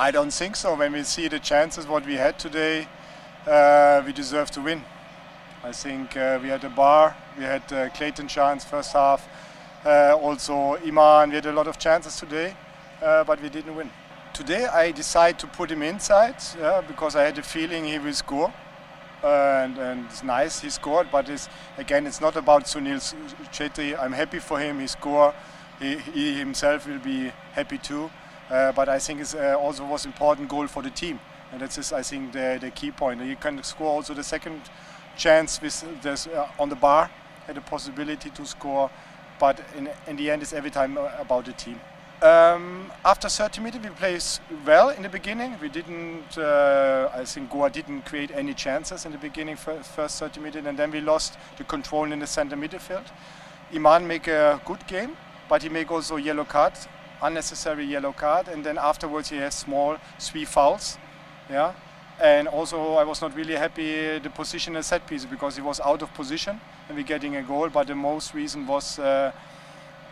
I don't think so. When we see the chances what we had today, uh, we deserve to win. I think uh, we had a bar, we had uh, Cleiton chance first half, uh, also Iman. We had a lot of chances today, uh, but we didn't win. Today I decided to put him inside yeah, because I had a feeling he will score. and, and, it's nice he scored, but it's, again it's not about Sunil Chhetri. I'm happy for him. He scored. He, he himself will be happy too. Uh, but I think it uh, also was important goal for the team, and that's just, I think the, the key point. You can score also the second chance with this, uh, on the bar, had a possibility to score, but in, in the end it's every time uh, about the team. Um, after 30 minutes we played well in the beginning. We didn't, uh, I think Goa didn't create any chances in the beginning first 30 minutes and then we lost the control in the center midfield. Iman make a good game, but he make also yellow card unnecessary yellow card, and then afterwards he has small three fouls. Yeah, and also I was not really happy the position as set piece because he was out of position and we're getting a goal. But the most reason was uh,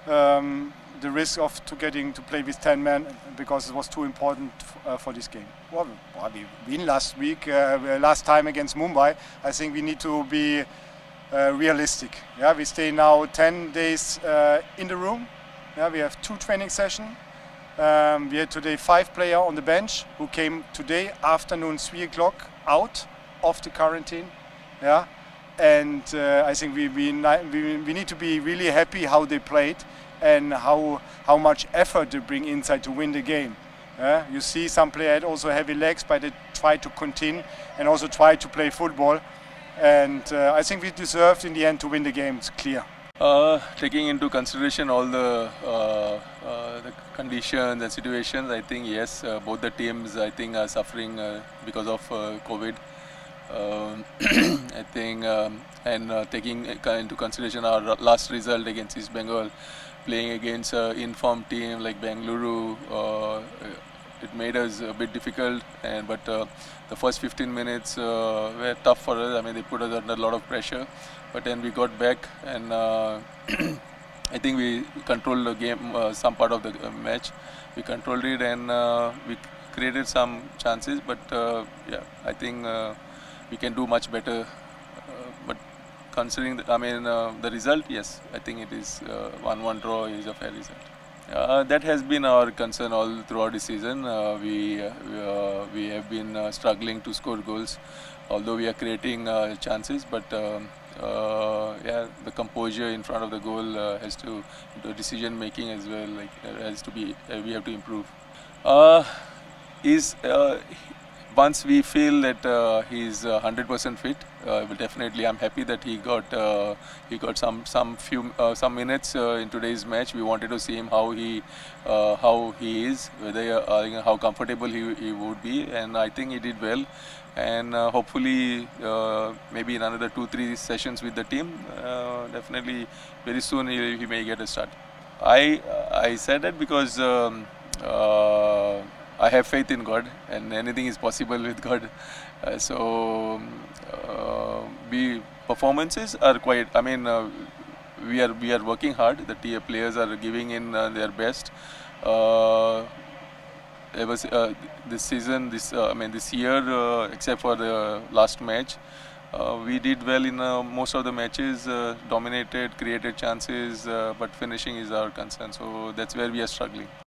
um, the risk of to getting to play with 10 men because it was too important uh, for this game. Well, we win last week, uh, last time against Mumbai. I think we need to be uh, realistic. Yeah, we stay now 10 days uh, in the room yeah, we have two training sessions. Um, we had today five players on the bench who came today afternoon three o'clock out of the quarantine. Yeah, and uh, I think we, we, we, we need to be really happy how they played and how how much effort they bring inside to win the game. Yeah? You see some players had also heavy legs, but they try to continue and also try to play football. And uh, I think we deserved in the end to win the game. It's clear. Uh, taking into consideration all the, uh, uh, the conditions and situations, I think yes, uh, both the teams I think are suffering uh, because of uh, COVID. Um, I think um, and taking into consideration our last result against East Bengal, playing against an informed team like Bengaluru, made us a bit difficult. And but the first 15 minutes were tough for us. I mean, they put us under a lot of pressure but then we got back and uh, I think we controlled the game, uh, some part of the uh, match. We controlled it and uh, we created some chances, but uh, yeah, I think uh, we can do much better. but considering, the, I mean, the result, yes, I think it is 1-1 draw is a fair result. Uh, that has been our concern all throughout the season. Uh, we uh, we have been struggling to score goals, although we are creating chances. But um, yeah, the composure in front of the goal has to the decision making as well. Like has to be we have to improve. is once we feel that uh, he's 100% uh, fit, uh, definitely I'm happy that he got uh, he got some some few uh, some minutes uh, in today's match. We wanted to see him how he how he is, whether how comfortable he, he would be, and I think he did well. And hopefully, maybe in another two three sessions with the team, definitely very soon he, he, may get a start. I I said that because. Um, I have faith in God, and anything is possible with God. Uh, so uh, we performances are quite. I mean, uh, we are we are working hard. The tier players are giving in uh, their best. Uh, was uh, this season, this I mean this year, except for the last match. we did well in most of the matches, dominated, created chances, but finishing is our concern. So that's where we are struggling.